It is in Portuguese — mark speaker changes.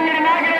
Speaker 1: Wagner Magno.